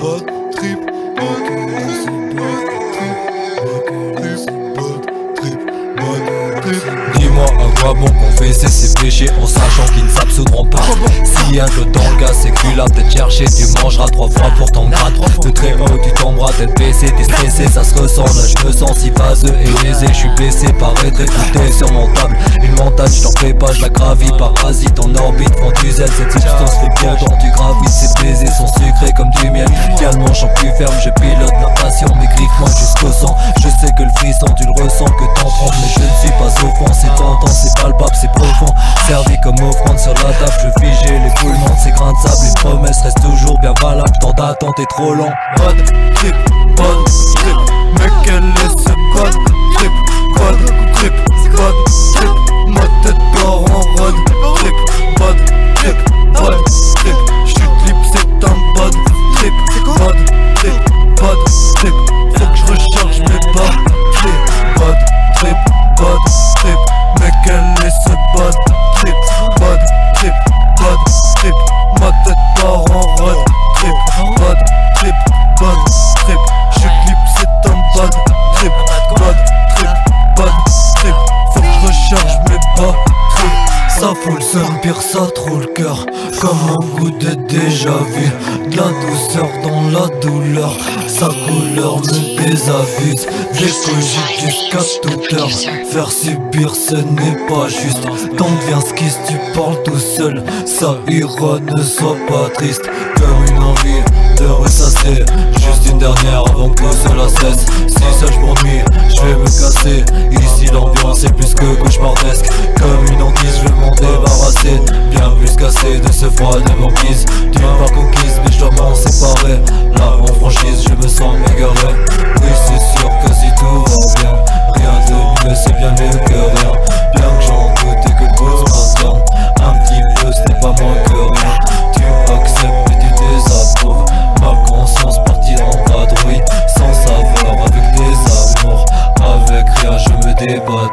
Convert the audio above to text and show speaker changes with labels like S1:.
S1: Roadtrip confesser ses péchés en sachant qu'ils ne s'absoudront pas. Si un peu dans le gaz c'est que peut-être cherché Tu mangeras trois fois pour ton grade. De très haut tu tomberas tête baissée T'es stressé ça se ressent. Là je me sens si vaseux et aisé Je suis blessé par être écouté sur mon table. Une montagne je t'en fais pas je la gravis Parasite en orbite quand tu zèles Cette substance fait bien dans du gravis Ces baisers sont sucrés comme du miel. Finalement j'en plus ferme je pilote ma passion. Mes griffes jusqu'au sang. Je sais que le frisson tu le ressens que t'en prends. Mais je ne suis pas promesses restent toujours bien valables Tant d'attente est trop long
S2: Bad trip, bad trip
S1: ça trouve le cœur Comme un goût de déjà vu. De la douceur dans la douleur Sa couleur me désabuse Décogite jusqu'à toute heure Faire subir ce n'est pas juste. Quand vient ce qui tu parles tout seul Ça ira ne sois pas triste. Comme une envie de ressasser Juste une dernière avant que cela cesse. Si seul je m'ennuie, je vais me casser. Ici l'ambiance est plus que Cassé de ce froid de banquise Tu m'as conquise mais je dois m'en séparer. Là en franchise, je me sens égaré Oui c'est sûr que si tout va bien Rien de mieux, c'est bien mieux que rien. Bien que j'en doute et que le tourne Un petit peu, ce n'est pas moins que rien. Tu acceptes et tu désapprouves. Ma conscience partira en vadrouille Sans savoir avec des amours. Avec rien je me débat